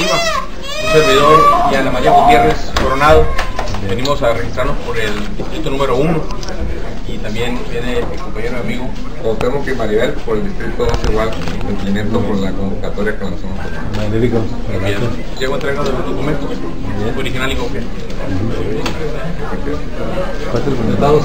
Un servidor y Ana María Gutiérrez Coronado. Venimos a registrarnos por el distrito número 1 y también viene mi compañero amigo. Cuauhtémoc y Maribel por el distrito 2 igual, cumplimiento por la convocatoria que lanzamos. Magnífico. Llego a entrega de los documentos, original y copia. Resultados,